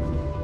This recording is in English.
you